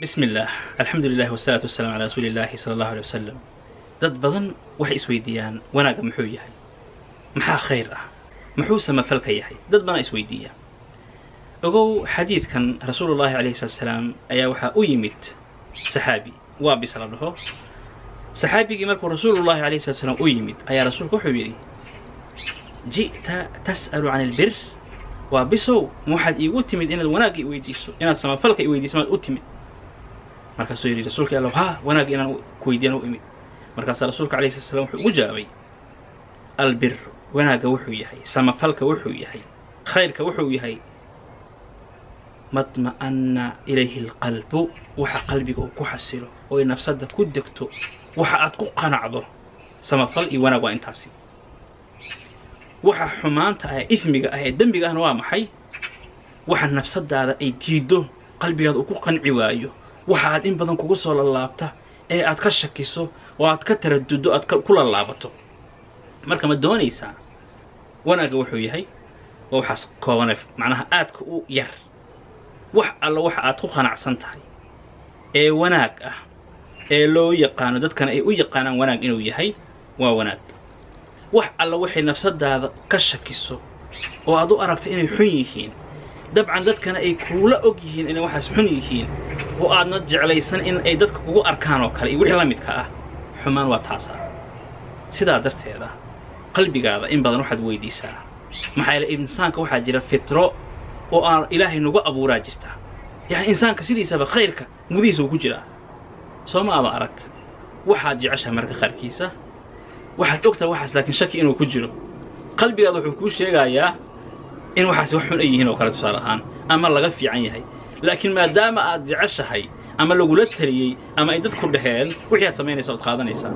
بسم الله الحمد لله والصلاة والسلام على رسول الله صلى الله عليه وسلم ضد بضن وحي سويديان وأنا محو يحي محا خير محو سما فلك يحي ضد بنا سويدية اقو حديث كان رسول الله عليه الصلاة والسلام ايا وحا ايمت صحابي وابي صلى الله عليه صحابي جمالك رسول الله عليه الصلاة والسلام ايمت ايا رسول كحبيري جئت تسأل عن البر وابسو موحد ايوتمد ان الوناقي ايوتمد ان السما فلك ايوتمد ان السما markaasuu yidhi rasuulka alla haa wanaagga inaan ku weydiiyana u imid markaasaa rasuulka alayhi slat slam wuxuu ugu jawaabay albir wanaagga wuxuu yahay samafalka wuxuu yahay khayrka wuxuu yahay madma'anna ilayhi alqalbu waxa qalbiga uu ku xasilo oo ay nafsadda ku degto waxa aad ku qanacdo samafal iyo wanaag waa intaasi waxa xumaanta ah ee ifmiga ah ee dembiga ahna waa maxay waxa nafsadaada ay diiddo qalbigaada uu ku qanci waayo waxa aad in badan kugu soo lalaabta ee aad ka shakiso oo aad ka taraduddo aad ku lalaabato marka ma doonaysaa? Wanaagga wuxuu yahay waa waxaas koobane macnaha aadka u yar. Wax alla waxa aad ku qanacsan tahay ee wanaag ah ee loo yaqaano dadkana ay u yaqaanaan wanaag inuu yahay waa wanaag. Wax alla waxay nafsadaada ka shakiso oo aad u aragto inay xun yihiin dabcan dadkana ay kuula og yihiin inay waxaas xun yihiin oo aadna jeclaysan in ay dadka kugu arkaan oo kale iyo wixii la midka ah xumaan waa taasa sidaa darteeda qalbigaada in badan waxaad weydiisaa maxaa yeele insaanka waxaa jira fitro oo aan ilaahay nagu abuuraa jirta yacni insaanka sidiisaba khayrka gudihiisa uu ku jiraa soo ma aba arag waxaad jeceshaha marka qaarkiisa waxaad ogtaha waxaas laakiin shaki inuu ku jiro qalbigaada wuxuu kuu sheegayaa إن وحاس وحن أيهن وقالت صارحان أما لغا في عينيه لكن ما دام أدعى الشهي أما لو قلت لي أما إن تذكر بهين وحيا سميني صوت قادة نيسا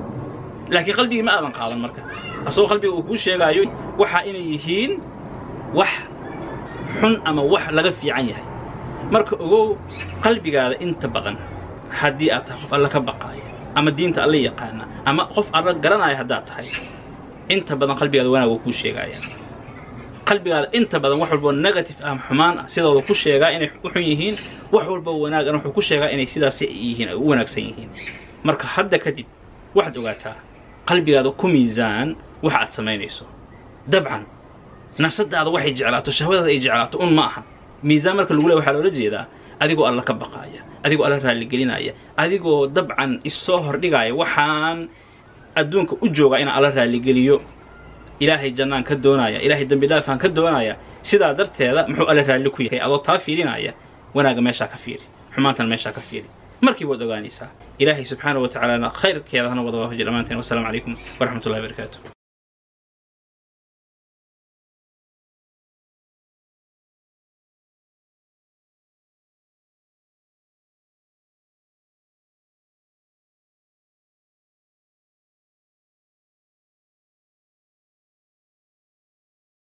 لكن قلبي ما أبن قادة المركة أصو قلبي وكوش يا غايوي وحا إن يهين وح حن أما وح لغا في عينيه مركة أغو قلبي قادة إنت بغن. حدي أتخف ألا كبقاي. أما دين تألي يقانا. أما خف أرد قرانا يهدات حي إنت بغن قلبي قادة وأنا وكوش يا غايوي qalbigaada inta badan wax walboo negative ah xumaan ah sidooda ku sheegaa inay u xun yihiin wax walboo wanaagana wuxuu ku sheegaa inay sidaas yihiin ay u wanaagsan yihiin. Marka hadda kadib waxaad ogaataa qalbigaada ku miisaan waxa aad samaynayso. Dabcan nafsadaada waxay jeclaato shahwadaada ay jeclaato un ma aha. Miisaan marka lagu leey waxaa loola jeedaa adigoo alla ka baqaaya adigoo alla raalligelinaya adigoo dabcan issoo hordhigaaya waxaan adduunka u joogaa inaan alla raalligeliyo ilaahay jannaan ka doonaya ilaahay dembi dhaafaan ka doonaya sidaa darteeda muxuu alla raalli ku yahay adoo taa fiirinaya wanaagga meeshaa ka fiiri xumaantana meeshaa ka fiiri. Markii waad ogaanaysaa ilaahay subxaana wa tacaalana khayrkeeda hana wada waafaji dhammaanteen wasalaamu calaykum waraxmat ullahi barakaatu